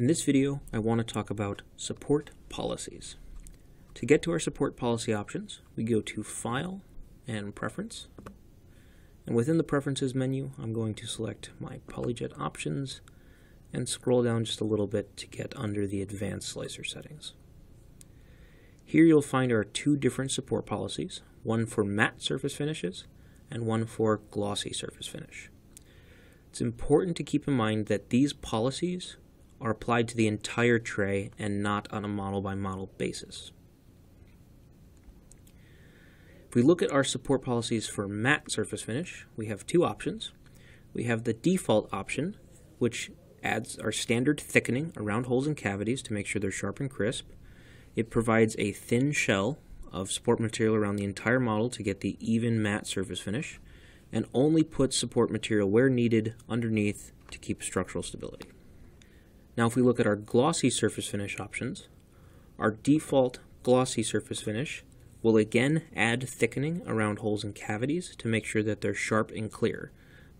In this video, I want to talk about support policies. To get to our support policy options, we go to File and Preference. And within the Preferences menu, I'm going to select my PolyJet options and scroll down just a little bit to get under the Advanced Slicer settings. Here you'll find our two different support policies, one for matte surface finishes and one for glossy surface finish. It's important to keep in mind that these policies are applied to the entire tray and not on a model by model basis. If we look at our support policies for matte surface finish, we have two options. We have the default option, which adds our standard thickening around holes and cavities to make sure they're sharp and crisp. It provides a thin shell of support material around the entire model to get the even matte surface finish, and only puts support material where needed underneath to keep structural stability. Now if we look at our glossy surface finish options, our default glossy surface finish will again add thickening around holes and cavities to make sure that they're sharp and clear.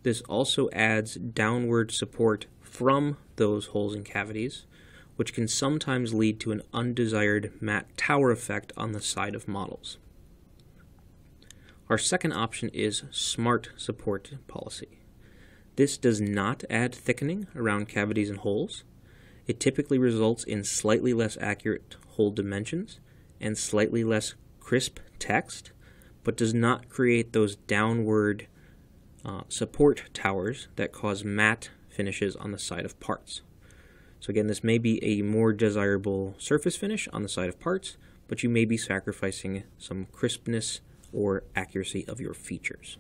This also adds downward support from those holes and cavities, which can sometimes lead to an undesired matte tower effect on the side of models. Our second option is Smart Support Policy. This does not add thickening around cavities and holes, it typically results in slightly less accurate hole dimensions and slightly less crisp text, but does not create those downward uh, support towers that cause matte finishes on the side of parts. So again, this may be a more desirable surface finish on the side of parts, but you may be sacrificing some crispness or accuracy of your features.